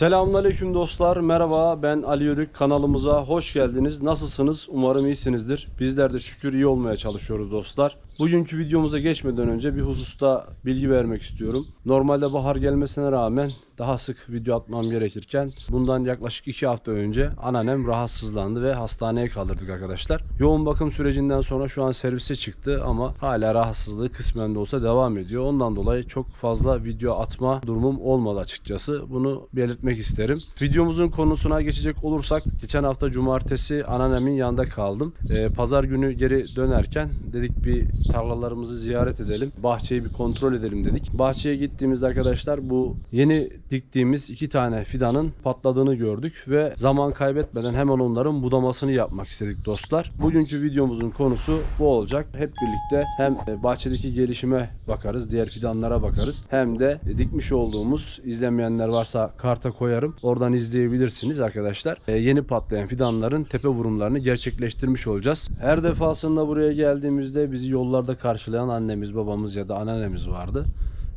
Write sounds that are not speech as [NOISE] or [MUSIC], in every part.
Selamünaleyküm dostlar. Merhaba. Ben Ali Yörük. Kanalımıza hoş geldiniz. Nasılsınız? Umarım iyisinizdir. Bizler de şükür iyi olmaya çalışıyoruz dostlar. Bugünkü videomuza geçmeden önce bir hususta bilgi vermek istiyorum. Normalde bahar gelmesine rağmen daha sık video atmam gerekirken bundan yaklaşık 2 hafta önce anneannem rahatsızlandı ve hastaneye kaldırdık arkadaşlar. Yoğun bakım sürecinden sonra şu an servise çıktı ama hala rahatsızlığı kısmen de olsa devam ediyor. Ondan dolayı çok fazla video atma durumum olmadı açıkçası. Bunu belirtmek isterim. Videomuzun konusuna geçecek olursak geçen hafta cumartesi anneannemin yanında kaldım. Ee, pazar günü geri dönerken dedik bir tarlalarımızı ziyaret edelim. Bahçeyi bir kontrol edelim dedik. Bahçeye gittiğimizde arkadaşlar bu yeni diktiğimiz iki tane fidanın patladığını gördük ve zaman kaybetmeden hemen onların budamasını yapmak istedik dostlar. Bugünkü videomuzun konusu bu olacak. Hep birlikte hem bahçedeki gelişime bakarız, diğer fidanlara bakarız. Hem de dikmiş olduğumuz izlemeyenler varsa karta koyarım. Oradan izleyebilirsiniz arkadaşlar. Ee, yeni patlayan fidanların tepe vurumlarını gerçekleştirmiş olacağız. Her defasında buraya geldiğimizde bizi yollarda karşılayan annemiz, babamız ya da anneannemiz vardı.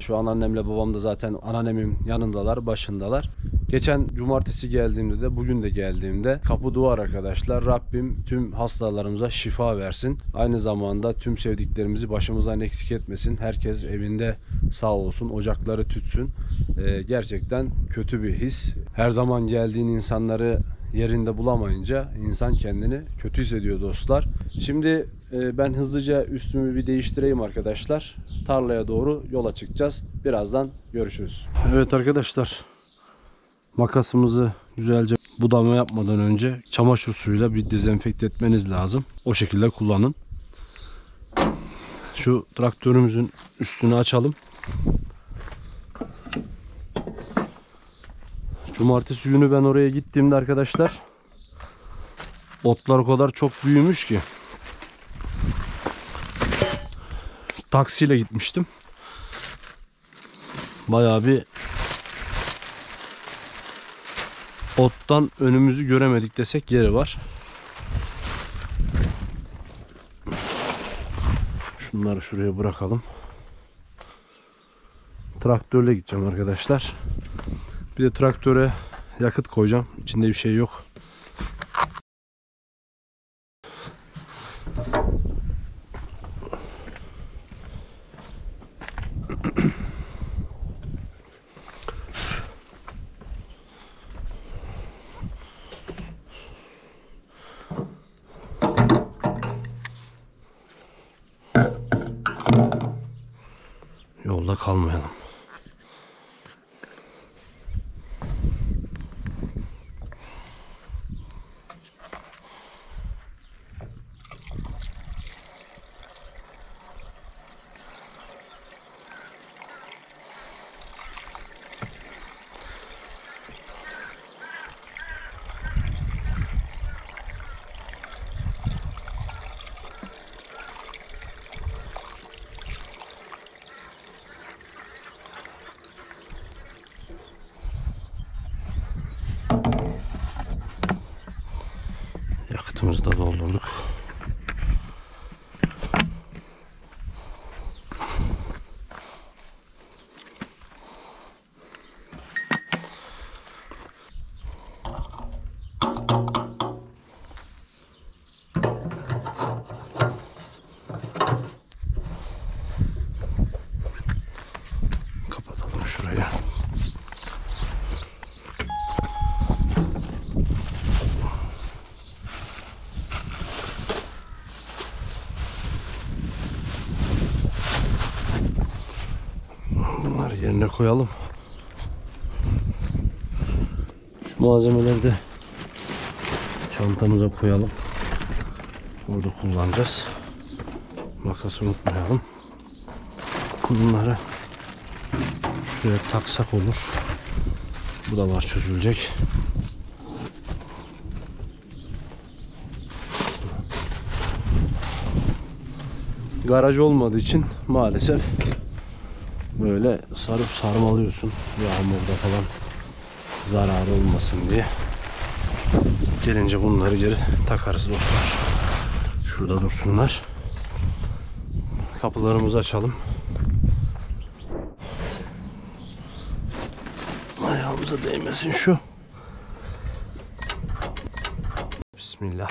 Şu an annemle babam da zaten anneannemin yanındalar, başındalar. Geçen cumartesi geldiğimde de bugün de geldiğimde kapı duvar arkadaşlar. Rabbim tüm hastalarımıza şifa versin. Aynı zamanda tüm sevdiklerimizi başımızdan eksik etmesin. Herkes evinde sağ olsun, ocakları tütsün. Ee, gerçekten kötü bir his. Her zaman geldiğin insanları yerinde bulamayınca insan kendini kötü hissediyor dostlar. Şimdi e, ben hızlıca üstümü bir değiştireyim arkadaşlar. Tarlaya doğru yola çıkacağız. Birazdan görüşürüz. Evet arkadaşlar. Makasımızı güzelce budama yapmadan önce çamaşır suyuyla bir dezenfekte etmeniz lazım. O şekilde kullanın. Şu traktörümüzün üstünü açalım. Cumartesi günü ben oraya gittiğimde arkadaşlar otlar o kadar çok büyümüş ki taksiyle gitmiştim. Bayağı bir ottan önümüzü göremedik desek yeri var. Şunları şuraya bırakalım. Traktörle gideceğim arkadaşlar. Bir de traktöre yakıt koyacağım. İçinde bir şey yok. Kapatalım şurayı. Bunları yerine koyalım. Şu malzemeleri de çantamıza koyalım. Orada kullanacağız. Makası unutmayalım. Bunları şuraya taksak olur. Bu da var çözülecek. Garaj olmadığı için maalesef böyle sarıp sarmalıyorsun yağmurda falan zarar olmasın diye. Gelince bunları geri takarız dostlar. Şurada dursunlar. Kapılarımızı açalım. Ayağımıza değmesin şu. Bismillah.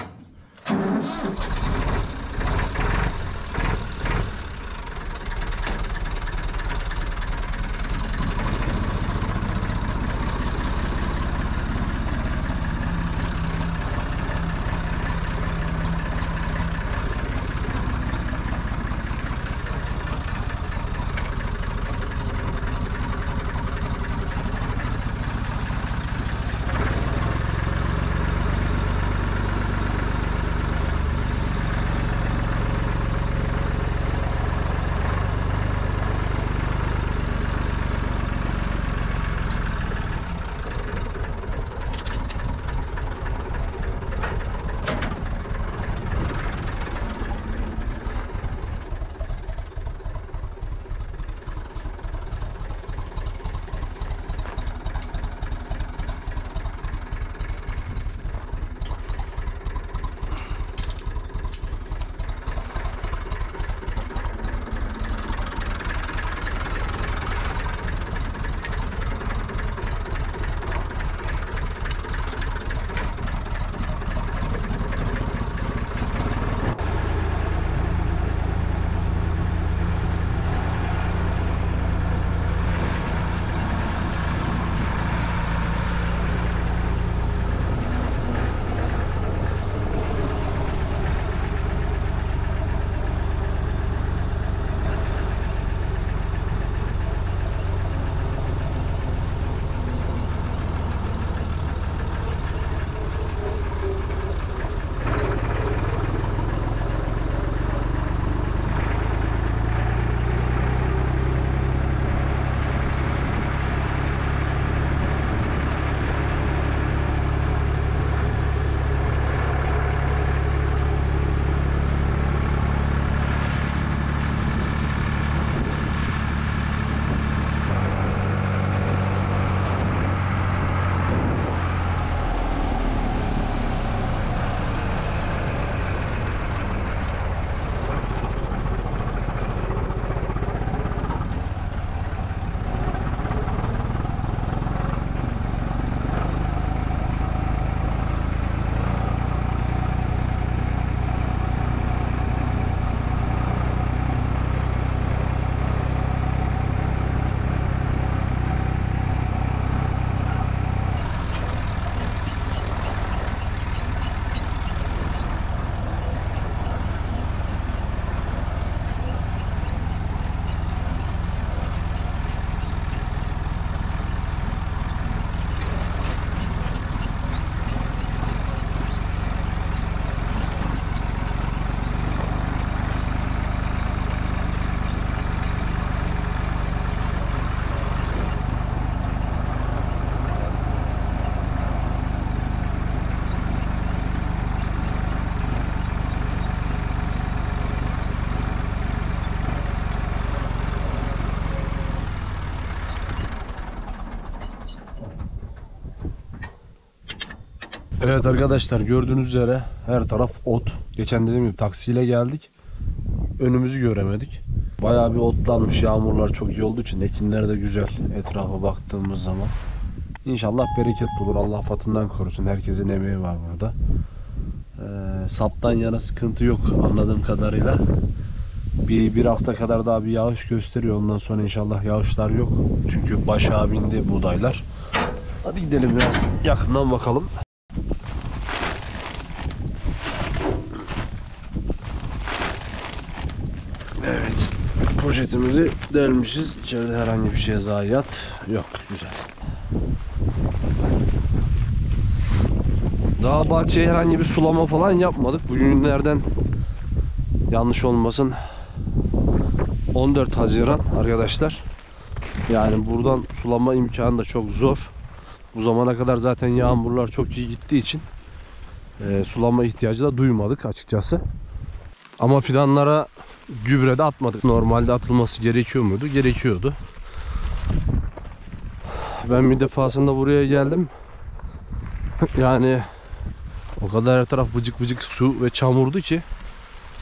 Evet arkadaşlar gördüğünüz üzere her taraf ot. Geçen dediğim gibi taksiyle geldik. Önümüzü göremedik. Bayağı bir otlanmış. Yağmurlar çok iyi olduğu için ekinler de güzel. Etrafa baktığımız zaman. İnşallah bereket bulur. Allah fatından korusun. Herkesin emeği var burada. Ee, saptan yana sıkıntı yok anladığım kadarıyla. Bir, bir hafta kadar daha bir yağış gösteriyor. Ondan sonra inşallah yağışlar yok. Çünkü başa bindi buğdaylar. Hadi gidelim biraz yakından bakalım. Evet. Poşetimizi delmişiz. İçeride herhangi bir şey zayiat yok. Güzel. Daha bahçeye herhangi bir sulama falan yapmadık. Bugünlerden yanlış olmasın 14 Haziran arkadaşlar. Yani buradan sulama imkanı da çok zor. Bu zamana kadar zaten yağmurlar çok iyi gittiği için e, sulama ihtiyacı da duymadık açıkçası. Ama fidanlara gübre de atmadık. Normalde atılması gerekiyor muydu? Gerekiyordu. Ben bir defasında buraya geldim. Yani o kadar her taraf vıcık vıcık su ve çamurdu ki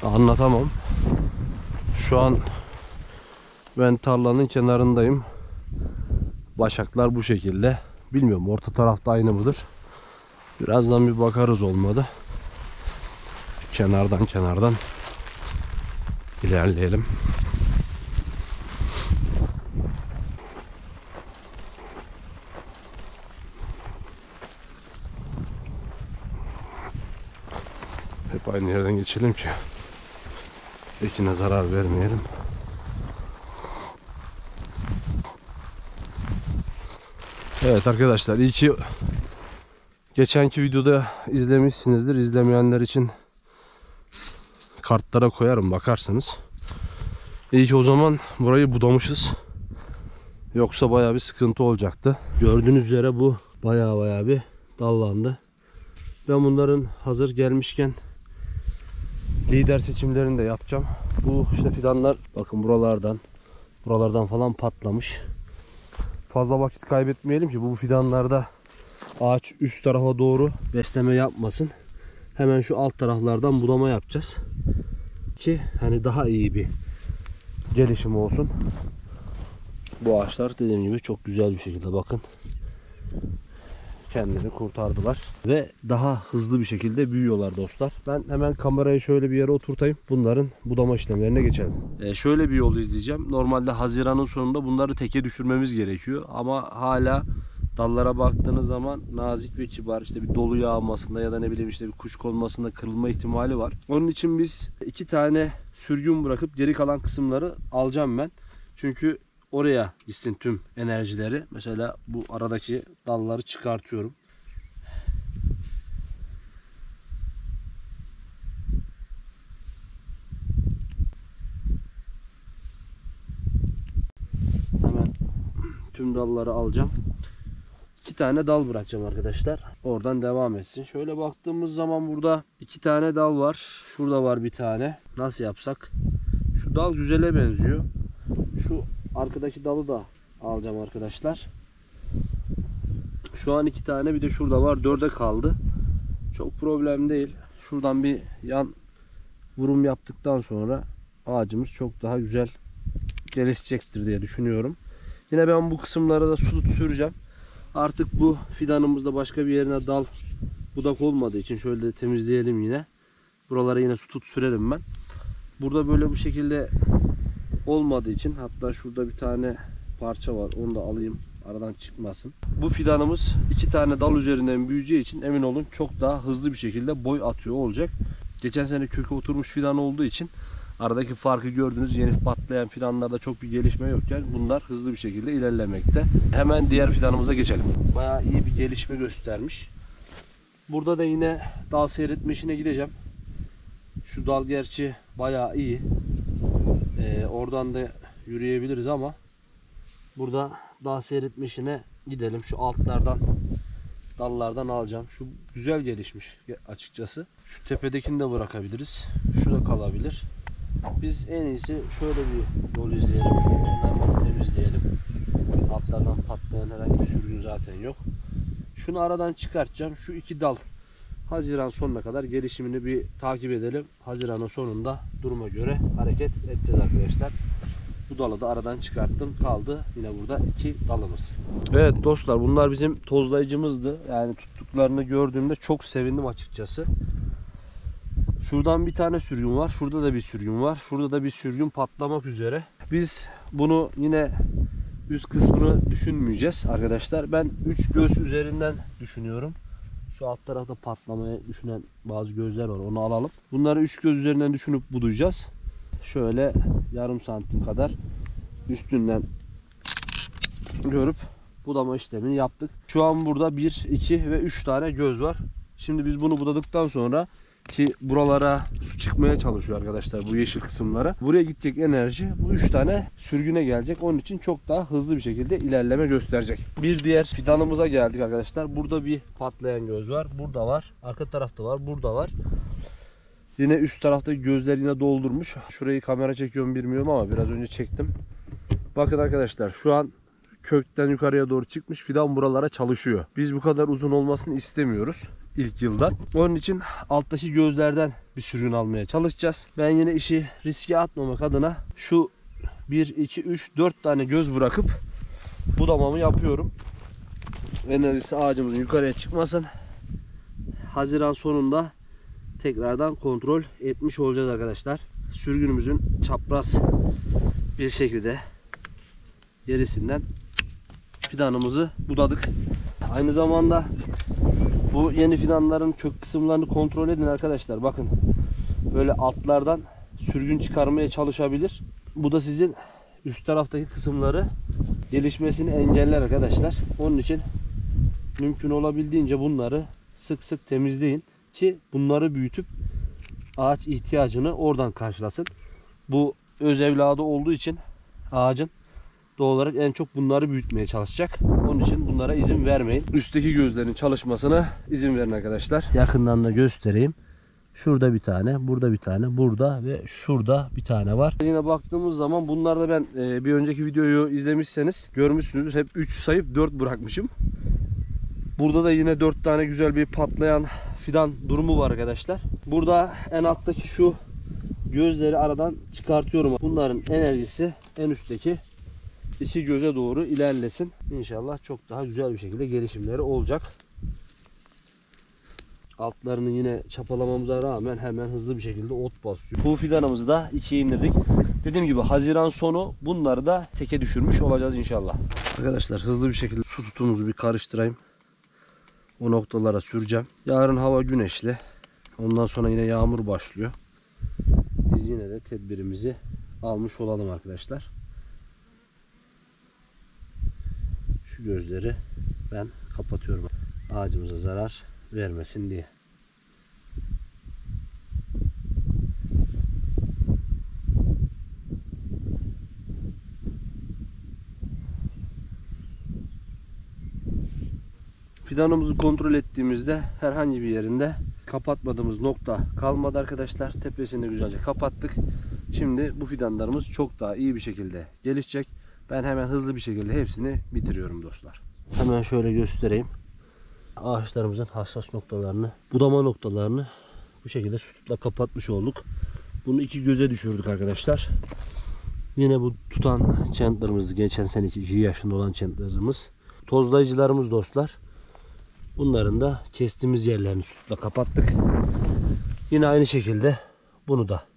anlatamam. Şu an ben tarlanın kenarındayım. Başaklar bu şekilde. Bilmiyorum orta tarafta aynı mıdır? Birazdan bir bakarız olmadı. Kenardan kenardan ilerleyelim. Hep aynı yerden geçelim ki ekine zarar vermeyelim. Evet arkadaşlar iyi ki geçenki videoda izlemişsinizdir. İzlemeyenler için kartlara koyarım bakarsanız. İyi ki o zaman burayı budamışız. Yoksa bayağı bir sıkıntı olacaktı. Gördüğünüz üzere bu bayağı bayağı bir dallandı. Ben bunların hazır gelmişken lider seçimlerini de yapacağım. Bu işte fidanlar bakın buralardan buralardan falan patlamış. Fazla vakit kaybetmeyelim ki bu fidanlarda ağaç üst tarafa doğru besleme yapmasın. Hemen şu alt taraflardan budama yapacağız. Ki hani daha iyi bir gelişim olsun. Bu ağaçlar dediğim gibi çok güzel bir şekilde bakın kendini kurtardılar ve daha hızlı bir şekilde büyüyorlar dostlar. Ben hemen kamerayı şöyle bir yere oturtayım. Bunların budama işlemlerine geçelim. Ee, şöyle bir yol izleyeceğim. Normalde Haziran'ın sonunda bunları teke düşürmemiz gerekiyor ama hala dallara baktığınız zaman nazik ve kibar işte bir dolu yağmasında ya da ne bileyim işte bir kuş konmasında kırılma ihtimali var. Onun için biz iki tane sürgün bırakıp geri kalan kısımları alacağım ben. Çünkü oraya gitsin tüm enerjileri. Mesela bu aradaki dalları çıkartıyorum. Hemen tüm dalları alacağım. İki tane dal bırakacağım arkadaşlar. Oradan devam etsin. Şöyle baktığımız zaman burada iki tane dal var. Şurada var bir tane. Nasıl yapsak? Şu dal güzele benziyor. Şu arkadaki dalı da alacağım arkadaşlar. Şu an iki tane bir de şurada var. Dörde kaldı. Çok problem değil. Şuradan bir yan vurum yaptıktan sonra ağacımız çok daha güzel gelişecektir diye düşünüyorum. Yine ben bu kısımlara da su süreceğim. Artık bu fidanımızda başka bir yerine dal budak olmadığı için şöyle temizleyelim yine. Buralara yine su tut sürerim ben. Burada böyle bu şekilde olmadığı için hatta şurada bir tane parça var onu da alayım aradan çıkmasın. Bu fidanımız iki tane dal üzerinden büyüyeceği için emin olun çok daha hızlı bir şekilde boy atıyor olacak. Geçen sene kökü oturmuş fidan olduğu için aradaki farkı gördünüz. Yeni patlayan fidanlarda çok bir gelişme yokken bunlar hızlı bir şekilde ilerlemekte. Hemen diğer fidanımıza geçelim. Bayağı iyi bir gelişme göstermiş. Burada da yine dal seyretme işine gideceğim. Şu dal gerçi bayağı iyi. Ee, oradan da yürüyebiliriz ama burada dağ seyretme işine gidelim. Şu altlardan dallardan alacağım. Şu güzel gelişmiş açıkçası. Şu tepedekini de bırakabiliriz. Şu da kalabilir. Biz en iyisi şöyle bir yol izleyelim. Hemen temizleyelim. Altlardan patlayan herhangi bir sürgün zaten yok. Şunu aradan çıkartacağım. Şu iki dal Haziran sonuna kadar gelişimini bir takip edelim. Haziran'ın sonunda duruma göre hareket edeceğiz arkadaşlar. Bu dalı da aradan çıkarttım. Kaldı yine burada iki dalımız. Evet dostlar bunlar bizim tozlayıcımızdı. Yani tuttuklarını gördüğümde çok sevindim açıkçası. Şuradan bir tane sürgün var. Şurada da bir sürgün var. Şurada da bir sürgün patlamak üzere. Biz bunu yine üst kısmını düşünmeyeceğiz arkadaşlar. Ben 3 göz üzerinden düşünüyorum. Şu alt tarafta patlamaya düşünen bazı gözler var. Onu alalım. Bunları 3 göz üzerinden düşünüp budayacağız. Şöyle yarım santim kadar üstünden görüp budama işlemini yaptık. Şu an burada 1, 2 ve 3 tane göz var. Şimdi biz bunu budadıktan sonra ki buralara su çıkmaya çalışıyor arkadaşlar bu yeşil kısımlara. Buraya gidecek enerji bu 3 tane sürgüne gelecek. Onun için çok daha hızlı bir şekilde ilerleme gösterecek. Bir diğer fidanımıza geldik arkadaşlar. Burada bir patlayan göz var. Burada var. Arka tarafta var. Burada var. Yine üst tarafta gözler yine doldurmuş. Şurayı kamera çekiyorum bilmiyorum ama biraz önce çektim. Bakın arkadaşlar şu an kökten yukarıya doğru çıkmış fidan buralara çalışıyor. Biz bu kadar uzun olmasını istemiyoruz ilk yıldan. Onun için alttaki gözlerden bir sürün almaya çalışacağız. Ben yine işi riske atmamak adına şu 1, 2, 3, 4 tane göz bırakıp budamamı yapıyorum. enerjisi ağacımızın yukarıya çıkmasın. Haziran sonunda tekrardan kontrol etmiş olacağız arkadaşlar. Sürgünümüzün çapraz bir şekilde gerisinden fidanımızı budadık. Aynı zamanda bu yeni fidanların kök kısımlarını kontrol edin arkadaşlar. Bakın böyle altlardan sürgün çıkarmaya çalışabilir. Bu da sizin üst taraftaki kısımları gelişmesini engeller arkadaşlar. Onun için mümkün olabildiğince bunları sık sık temizleyin ki bunları büyütüp ağaç ihtiyacını oradan karşılasın. Bu öz evladı olduğu için ağacın doğal olarak en çok bunları büyütmeye çalışacak. Onun için bunlara izin vermeyin. Üstteki gözlerin çalışmasına izin verin arkadaşlar. Yakından da göstereyim. Şurada bir tane, burada bir tane, burada ve şurada bir tane var. Yine baktığımız zaman bunlarda ben e, bir önceki videoyu izlemişseniz görmüşsünüzdür. Hep 3 sayıp 4 bırakmışım. Burada da yine 4 tane güzel bir patlayan fidan durumu var arkadaşlar. Burada en alttaki şu gözleri aradan çıkartıyorum. Bunların enerjisi en üstteki iki göze doğru ilerlesin. İnşallah çok daha güzel bir şekilde gelişimleri olacak. Altlarını yine çapalamamıza rağmen hemen hızlı bir şekilde ot basıyor. Bu fidanımızı da ikiye indirdik. Dediğim gibi Haziran sonu bunları da teke düşürmüş olacağız inşallah. Arkadaşlar hızlı bir şekilde su tutumuzu bir karıştırayım. O noktalara süreceğim. Yarın hava güneşli. Ondan sonra yine yağmur başlıyor. Biz yine de tedbirimizi almış olalım arkadaşlar. Şu gözleri ben kapatıyorum. Ağacımıza zarar vermesin diye. Fidanımızı kontrol ettiğimizde herhangi bir yerinde kapatmadığımız nokta kalmadı arkadaşlar. Tepesini güzelce kapattık. Şimdi bu fidanlarımız çok daha iyi bir şekilde gelişecek. Ben hemen hızlı bir şekilde hepsini bitiriyorum dostlar. Hemen şöyle göstereyim. Ağaçlarımızın hassas noktalarını, budama noktalarını bu şekilde sütla kapatmış olduk. Bunu iki göze düşürdük arkadaşlar. Yine bu tutan çentlerimiz geçen seneki 2 yaşında olan çentlerimiz. Tozlayıcılarımız dostlar. Bunların da kestiğimiz yerlerini sütle kapattık. Yine aynı şekilde bunu da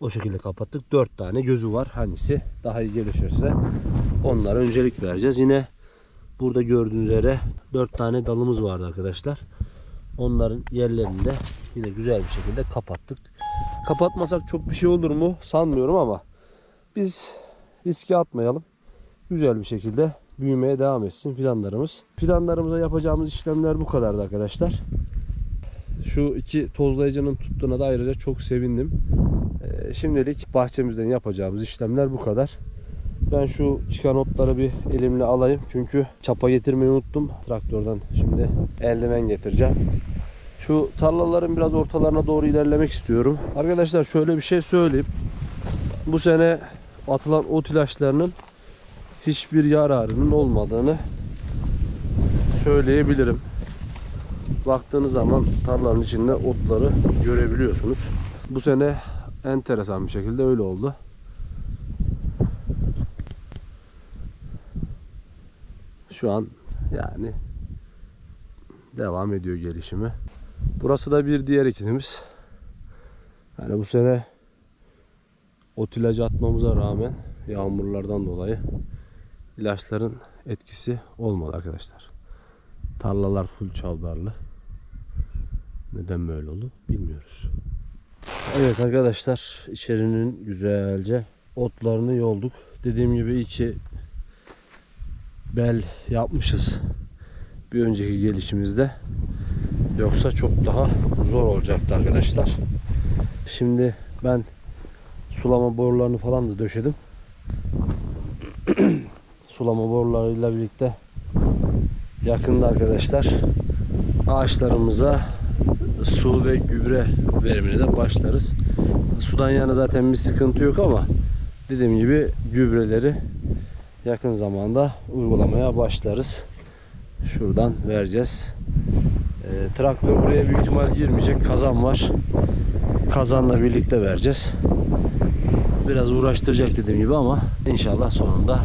o şekilde kapattık. 4 tane gözü var. Hangisi daha iyi gelişirse onlara öncelik vereceğiz. Yine burada gördüğünüz üzere 4 tane dalımız vardı arkadaşlar. Onların yerlerini de yine güzel bir şekilde kapattık. Kapatmasak çok bir şey olur mu sanmıyorum ama biz riske atmayalım. Güzel bir şekilde büyümeye devam etsin fidanlarımız. Fidanlarımıza yapacağımız işlemler bu kadardı arkadaşlar. Şu iki tozlayıcının tuttuğuna da ayrıca çok sevindim. Ee, şimdilik bahçemizden yapacağımız işlemler bu kadar. Ben şu çıkan otları bir elimle alayım. Çünkü çapa getirmeyi unuttum. Traktörden şimdi eldiven getireceğim. Şu tarlaların biraz ortalarına doğru ilerlemek istiyorum. Arkadaşlar şöyle bir şey söyleyeyim. Bu sene atılan ot ilaçlarının hiçbir yararının olmadığını söyleyebilirim. Baktığınız zaman tarlanın içinde otları görebiliyorsunuz. Bu sene enteresan bir şekilde öyle oldu. Şu an yani devam ediyor gelişimi. Burası da bir diğer ikinimiz. Yani bu sene ot ilacı atmamıza rağmen yağmurlardan dolayı ilaçların etkisi olmadı arkadaşlar. Tarlalar full çavdarlı. Neden böyle oldu bilmiyoruz. Evet arkadaşlar içerinin güzelce otlarını yolduk. Dediğim gibi iki bel yapmışız bir önceki gelişimizde. Yoksa çok daha zor olacaktı arkadaşlar. Şimdi ben sulama borularını falan da döşedim. [CLEARS THROAT] sulama borularıyla birlikte yakında arkadaşlar ağaçlarımıza su ve gübre verimine de başlarız. Sudan yana zaten bir sıkıntı yok ama dediğim gibi gübreleri yakın zamanda uygulamaya başlarız. Şuradan vereceğiz. E, traktör buraya büyük ihtimal girmeyecek. Kazan var. Kazanla birlikte vereceğiz. Biraz uğraştıracak dediğim gibi ama inşallah sonunda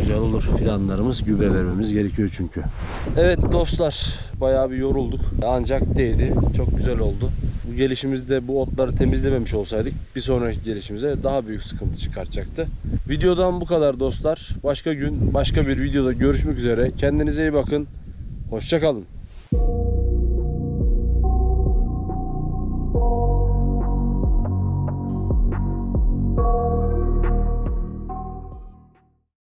güzel olur. Fidanlarımız gübre vermemiz gerekiyor çünkü. Evet dostlar bayağı bir yorulduk. Ancak değdi. Çok güzel oldu. Bu gelişimizde bu otları temizlememiş olsaydık bir sonraki gelişimize daha büyük sıkıntı çıkartacaktı. Videodan bu kadar dostlar. Başka gün başka bir videoda görüşmek üzere. Kendinize iyi bakın. Hoşçakalın.